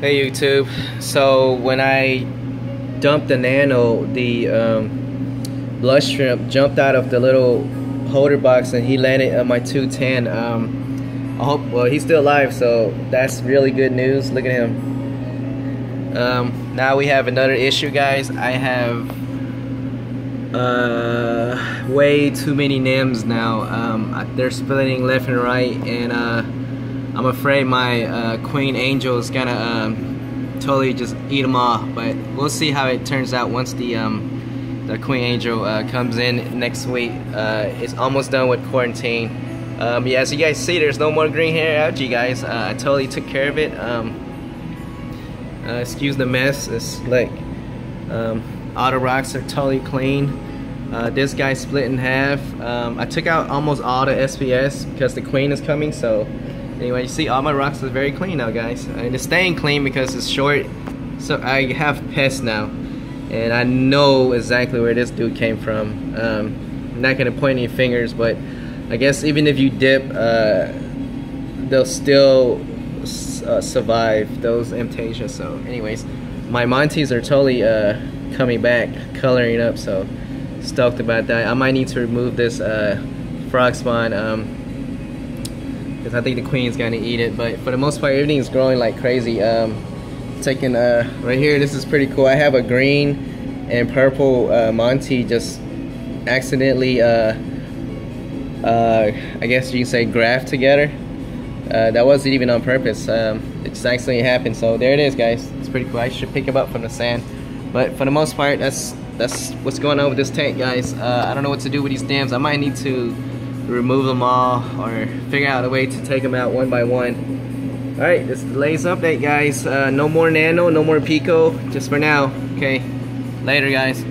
Hey YouTube. So when I dumped the nano, the um, blood shrimp jumped out of the little holder box and he landed on my 210. Um, I hope, well he's still alive so that's really good news. Look at him. Um, now we have another issue guys. I have uh, way too many nems now. Um, they're splitting left and right and uh, I'm afraid my uh, Queen Angel is gonna um, totally just eat them off, but we'll see how it turns out once the um, the Queen Angel uh, comes in next week. Uh, it's almost done with quarantine. Um, yeah, as you guys see, there's no more green hair algae, guys. Uh, I totally took care of it. Um, uh, excuse the mess. It's like um, all the rocks are totally clean. Uh, this guy split in half. Um, I took out almost all the SPS because the queen is coming, so Anyway, you see all my rocks are very clean now, guys. And it's staying clean because it's short. So I have pests now. And I know exactly where this dude came from. Um, I'm not gonna point any fingers, but I guess even if you dip, uh, they'll still uh, survive those aiptasias. So anyways, my Montes are totally uh, coming back, coloring up, so stoked about that. I might need to remove this uh, frog spawn. Um, because I think the queen's gonna eat it. But for the most part, everything is growing like crazy. Um, taking uh, right here, this is pretty cool. I have a green and purple uh, Monte just accidentally, uh, uh, I guess you can say, graft together. Uh, that wasn't even on purpose. Um, it just accidentally happened. So there it is, guys. It's pretty cool. I should pick them up from the sand. But for the most part, that's that's what's going on with this tank, guys. Uh, I don't know what to do with these dams. I might need to remove them all or figure out a way to take them out one by one. Alright, this is the latest update guys. Uh, no more Nano, no more Pico, just for now. Okay, later guys.